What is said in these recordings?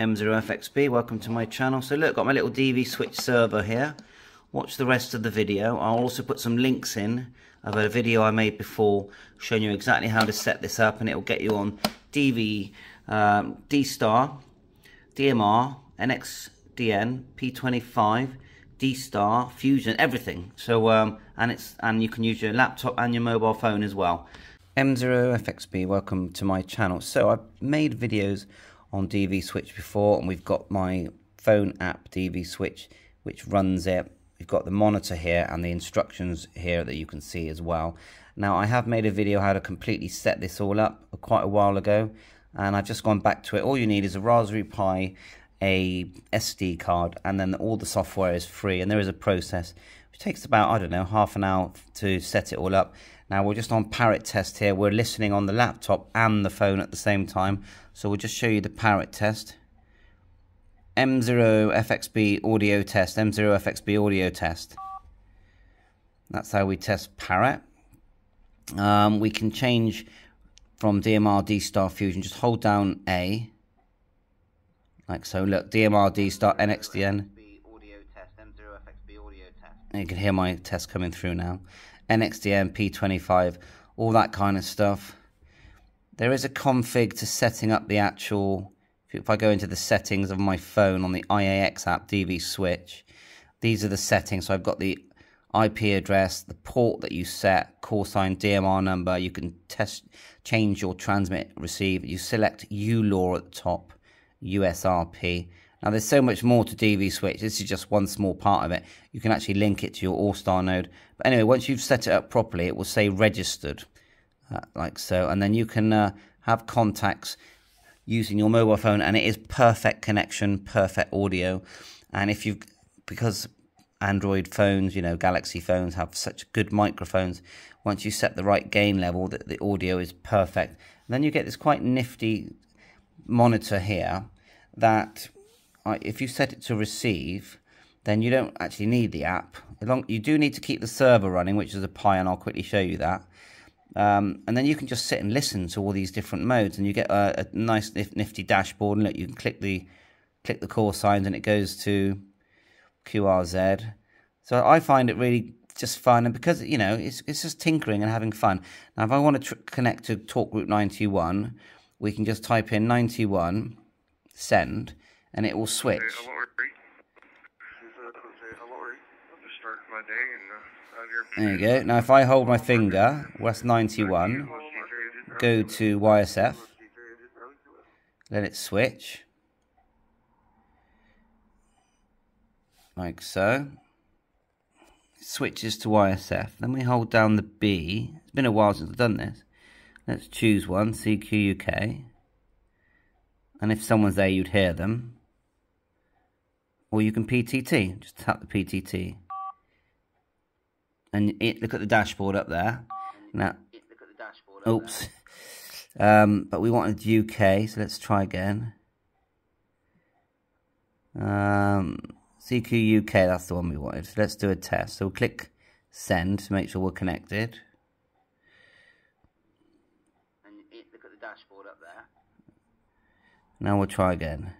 M0FXB, welcome to my channel. So look, got my little DV switch server here. Watch the rest of the video. I'll also put some links in of a video I made before showing you exactly how to set this up and it will get you on DV, um, D-Star, DMR, NXDN, P25, D-Star, Fusion, everything. So um, and it's and you can use your laptop and your mobile phone as well. M0FXB, welcome to my channel. So I've made videos on DV Switch before and we've got my phone app DV Switch which runs it. We've got the monitor here and the instructions here that you can see as well. Now I have made a video how to completely set this all up quite a while ago and I've just gone back to it. All you need is a Raspberry Pi, a SD card and then all the software is free and there is a process which takes about, I don't know, half an hour to set it all up. Now we're just on parrot test here. We're listening on the laptop and the phone at the same time. So we'll just show you the parrot test. M0FXB audio test, M0FXB audio test. That's how we test parrot. Um, we can change from DMR D star fusion. Just hold down A. Like so. Look, DMR D star NXDN. You can hear my test coming through now. NXDN, P25, all that kind of stuff. There is a config to setting up the actual, if I go into the settings of my phone on the IAX app, DV Switch, these are the settings. So I've got the IP address, the port that you set, call sign, DMR number. You can test, change your transmit, receive. You select ULAW at the top, USRP. Now there's so much more to DV Switch. This is just one small part of it. You can actually link it to your All-Star node. But anyway, once you've set it up properly, it will say registered, uh, like so. And then you can uh, have contacts using your mobile phone and it is perfect connection, perfect audio. And if you, because Android phones, you know, Galaxy phones have such good microphones, once you set the right gain level, that the audio is perfect. And then you get this quite nifty monitor here that if you set it to receive, then you don't actually need the app. You do need to keep the server running, which is a Pi, and I'll quickly show you that. Um, and then you can just sit and listen to all these different modes, and you get a, a nice nifty dashboard. And look, you can click the click the call signs, and it goes to QRZ. So I find it really just fun, and because you know it's it's just tinkering and having fun. Now, if I want to connect to Talk Group 91, we can just type in 91 send and it will switch. There you go. Now if I hold my finger, West 91, go to YSF, let it switch. Like so. It switches to YSF. Then we hold down the B. It's been a while since I've done this. Let's choose one, CQUK. And if someone's there, you'd hear them or you can PTT. Just tap the PTT. And it, look at the dashboard up there. Now, oops. Um, but we wanted UK, so let's try again. Um, CQ UK, that's the one we wanted. So let's do a test. So we'll click send to make sure we're connected. And look at the dashboard up there. Now we'll try again.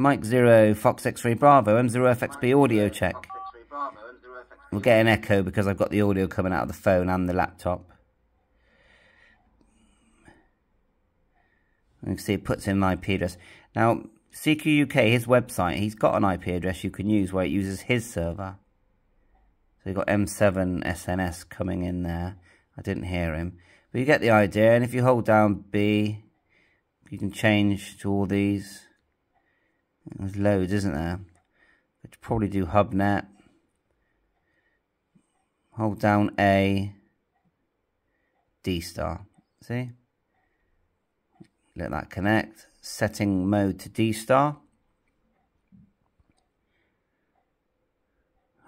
Mike Zero, Fox X-Ray Bravo, M0FXB audio check. We'll get an echo because I've got the audio coming out of the phone and the laptop. You can see it puts in my IP address. Now, CQUK, his website, he's got an IP address you can use where it uses his server. So you've got M7 SNS coming in there. I didn't hear him. But you get the idea, and if you hold down B, you can change to all these. There's loads, isn't there? Could probably do HubNet. Hold down A. D star. See? Let that connect. Setting mode to D star.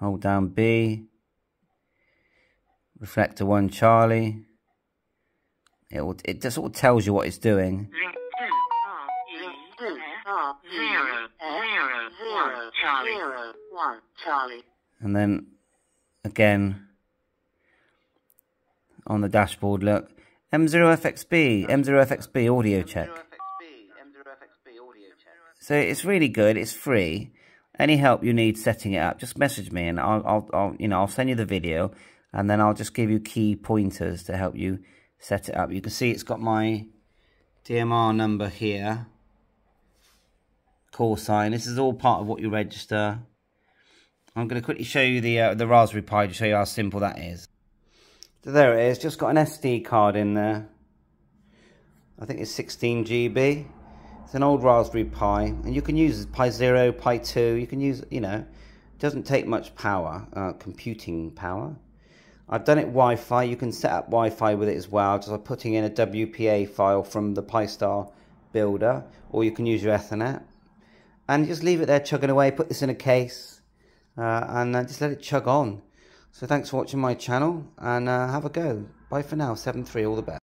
Hold down B. Reflector 1 Charlie. It, will, it just sort of tells you what it's doing. Charlie. And then again on the dashboard, look. M0FXB, M0FXB audio check. So it's really good. It's free. Any help you need setting it up, just message me and I'll, I'll, I'll, you know, I'll send you the video and then I'll just give you key pointers to help you set it up. You can see it's got my DMR number here, call sign. This is all part of what you register. I'm going to quickly show you the uh, the Raspberry Pi to show you how simple that is. So there it is, just got an SD card in there. I think it's 16 GB. It's an old Raspberry Pi, and you can use Pi 0, Pi 2, you can use, you know, it doesn't take much power, uh, computing power. I've done it Wi-Fi, you can set up Wi-Fi with it as well, just by putting in a WPA file from the Pi-Star builder, or you can use your Ethernet. And just leave it there chugging away, put this in a case, uh, and uh, just let it chug on. So thanks for watching my channel, and uh, have a go. Bye for now, 7-3, all the best.